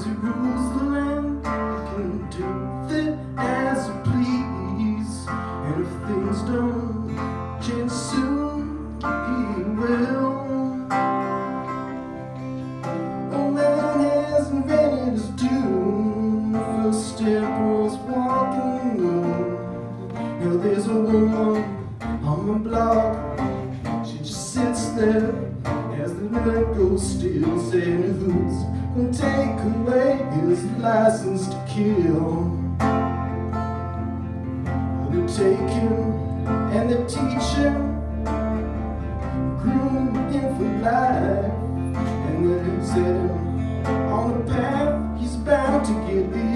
Cause he rules the land, he can do it as he please. And if things don't change soon, he will. Old man has invented his doom. First step was walking alone. Now there's a woman on my block. She just sits there as the night goes still, saying who's gonna take away his license to kill. They take him and they teach him, groom him for life. And they set him on a path he's bound to get ill.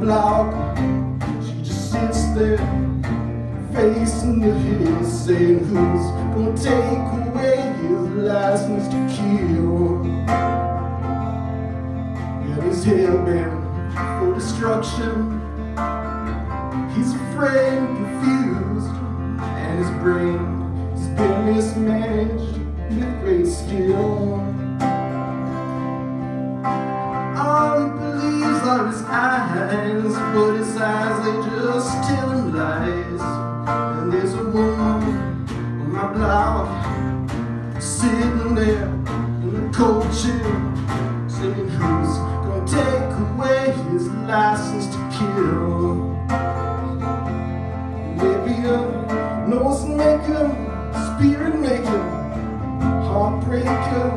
Block, she just sits there facing the hills, saying who's gonna take away his license to kill. Yeah, he's hell-bent for destruction. He's afraid and confused, and his brain has been mismanaged with great skill. Are his eyes, but his eyes they just tell him lies. And there's a woman on my block sitting there in the cold chill, saying who's gonna take away his license to kill. Maybe a nose maker, spirit maker, heartbreaker,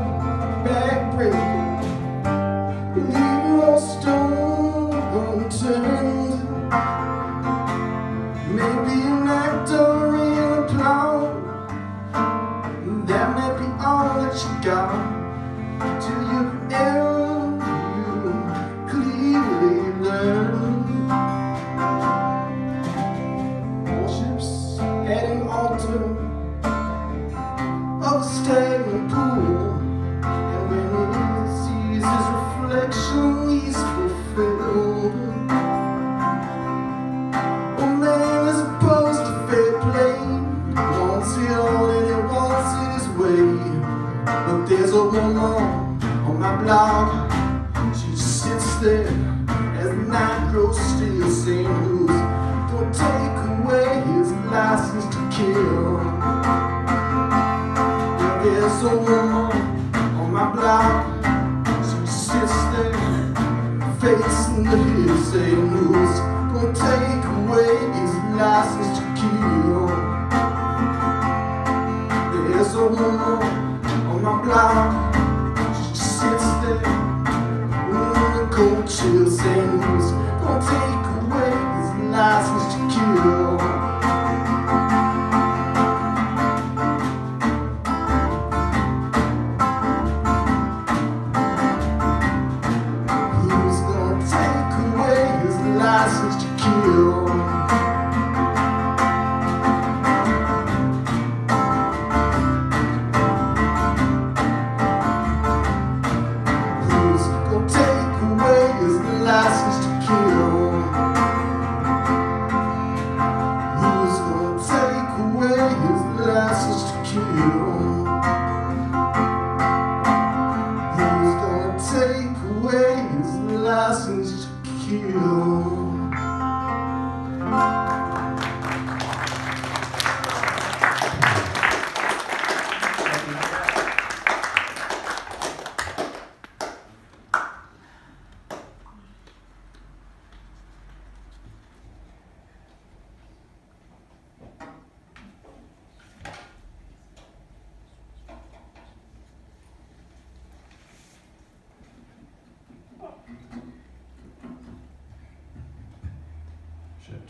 backbreaker. Maybe who's gonna take away his license to kill. There's a woman on my block. She sits there, facing the saying who's gonna take away his license to kill. There's a woman on my block. She sits there, cold chill, saying who's gonna take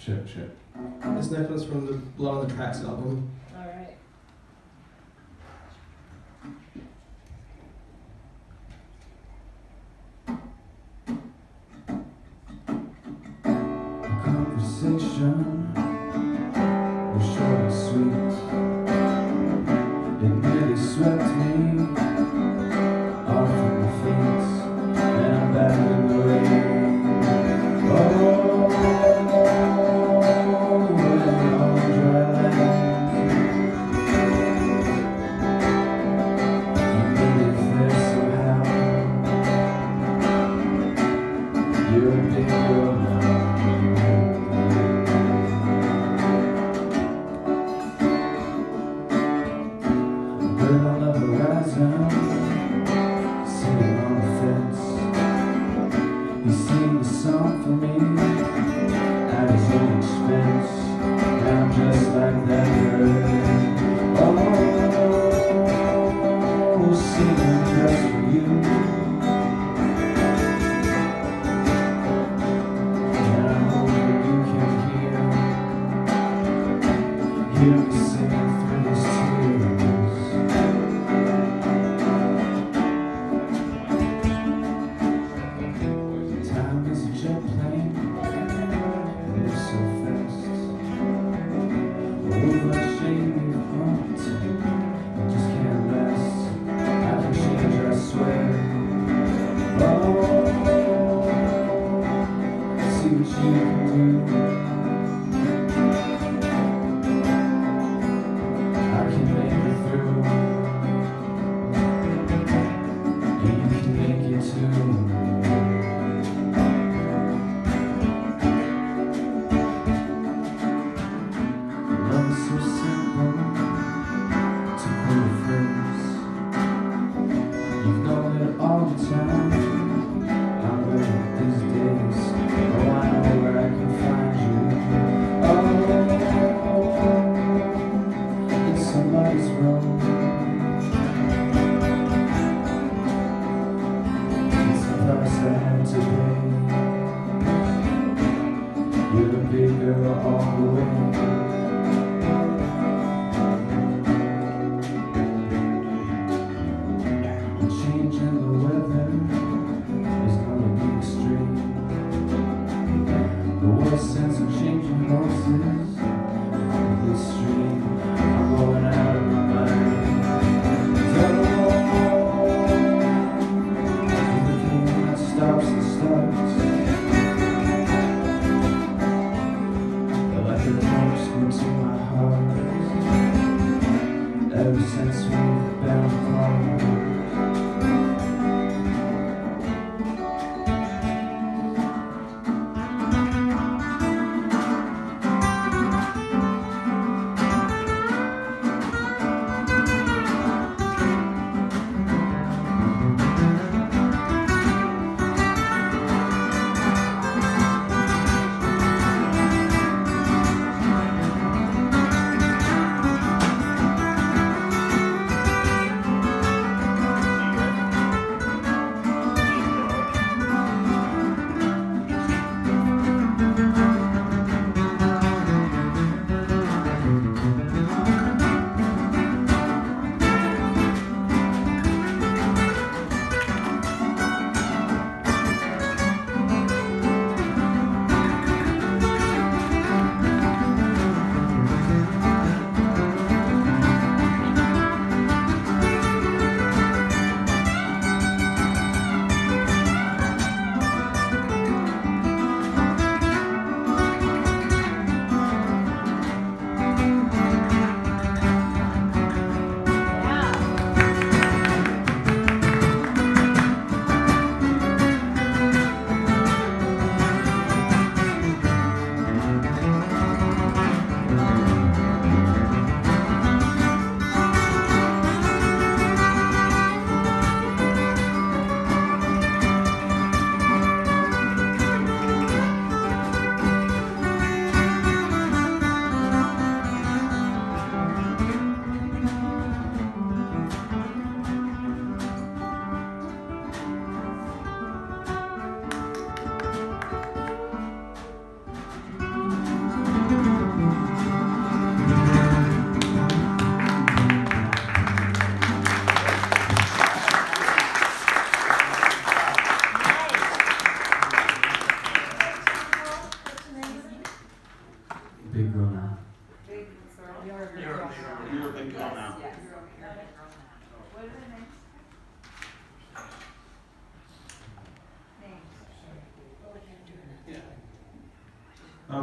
Shit, shit, shit. This next one's from the Blood on the Tracks album. All right. Conversation was short and sweet. It nearly swept me You, you. deixar.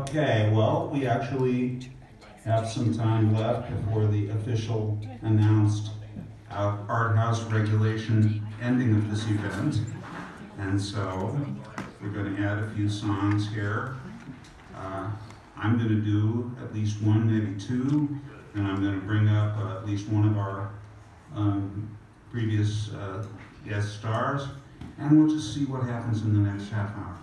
Okay, well, we actually have some time left before the official announced art house regulation ending of this event. And so we're going to add a few songs here. Uh, I'm going to do at least one, maybe two, and I'm going to bring up uh, at least one of our um, previous uh, guest stars, and we'll just see what happens in the next half hour.